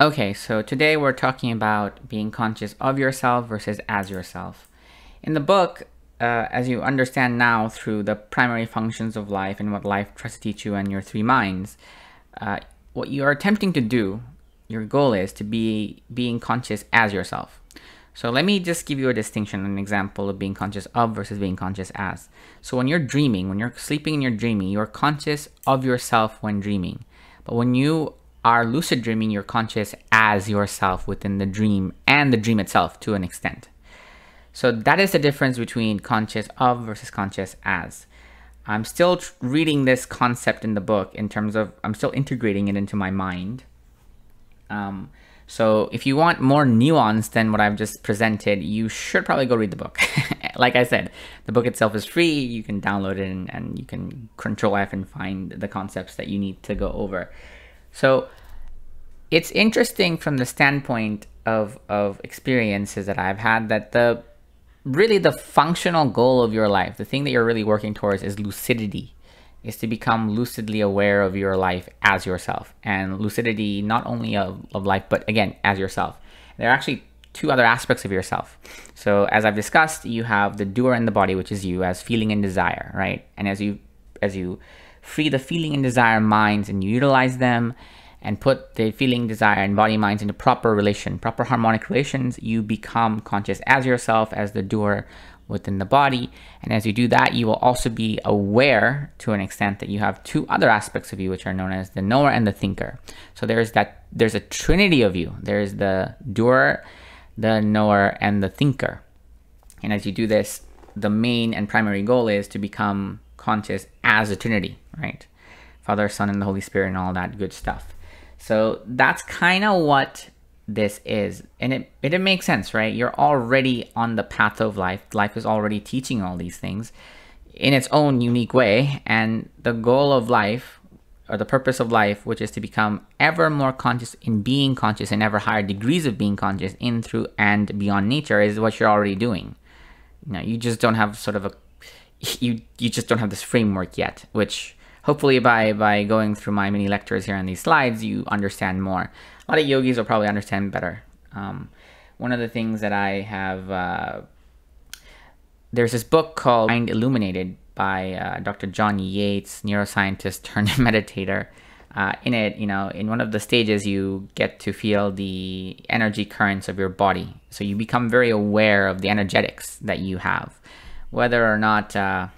Okay, so today we're talking about being conscious of yourself versus as yourself. In the book, uh, as you understand now through the primary functions of life and what life tries to teach you and your three minds, uh, what you are attempting to do, your goal is to be being conscious as yourself. So let me just give you a distinction, an example of being conscious of versus being conscious as. So when you're dreaming, when you're sleeping and you're dreaming, you're conscious of yourself when dreaming. But when you are lucid dreaming, you're conscious as yourself within the dream and the dream itself to an extent. So that is the difference between conscious of versus conscious as. I'm still reading this concept in the book in terms of I'm still integrating it into my mind. Um, so if you want more nuance than what I've just presented, you should probably go read the book. like I said, the book itself is free. You can download it and, and you can control F and find the concepts that you need to go over. So it's interesting from the standpoint of, of experiences that I've had that the really the functional goal of your life, the thing that you're really working towards is lucidity is to become lucidly aware of your life as yourself. And lucidity not only of, of life but again as yourself. There are actually two other aspects of yourself. So as i've discussed you have the doer in the body which is you as feeling and desire right? And as you as you free the feeling and desire minds and you utilize them and put the feeling desire and body minds into proper relation proper harmonic relations you become conscious as yourself as the doer within the body. And as you do that, you will also be aware to an extent that you have two other aspects of you, which are known as the knower and the thinker. So there's that, there's a trinity of you. There's the doer, the knower, and the thinker. And as you do this, the main and primary goal is to become conscious as a trinity, right? Father, Son, and the Holy Spirit, and all that good stuff. So that's kind of what this is. And it, it, makes sense, right? You're already on the path of life. Life is already teaching all these things in its own unique way. And the goal of life, or the purpose of life, which is to become ever more conscious in being conscious and ever higher degrees of being conscious in, through, and beyond nature, is what you're already doing. You know, you just don't have sort of a, you, you just don't have this framework yet, which hopefully by, by going through my mini lectures here on these slides, you understand more a lot of yogis will probably understand better. Um, one of the things that I have, uh, there's this book called Mind Illuminated by uh, Dr. John Yates, neuroscientist turned meditator. Uh, in it, you know, in one of the stages, you get to feel the energy currents of your body. So you become very aware of the energetics that you have. Whether or not uh,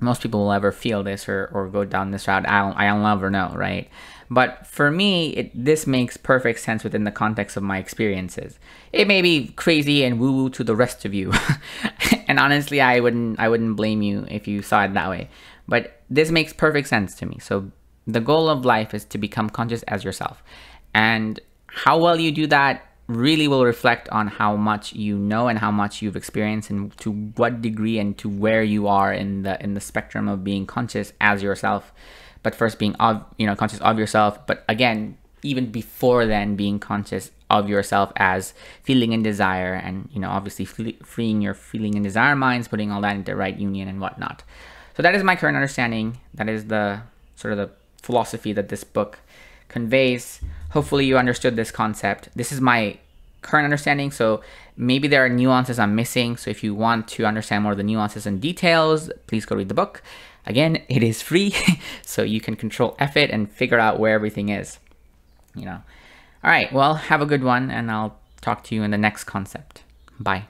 most people will ever feel this or, or go down this route, I'll, I'll never know, right? But for me, it, this makes perfect sense within the context of my experiences. It may be crazy and woo-woo to the rest of you, and honestly, I wouldn't I wouldn't blame you if you saw it that way. But this makes perfect sense to me. So the goal of life is to become conscious as yourself, and how well you do that really will reflect on how much you know and how much you've experienced and to what degree and to where you are in the in the spectrum of being conscious as yourself but first being of you know conscious of yourself but again even before then being conscious of yourself as feeling and desire and you know obviously freeing your feeling and desire minds putting all that into right union and whatnot. So that is my current understanding. That is the sort of the philosophy that this book conveys hopefully you understood this concept this is my current understanding so maybe there are nuances i'm missing so if you want to understand more of the nuances and details please go read the book Again, it is free, so you can control F it and figure out where everything is. You know. All right, well, have a good one, and I'll talk to you in the next concept. Bye.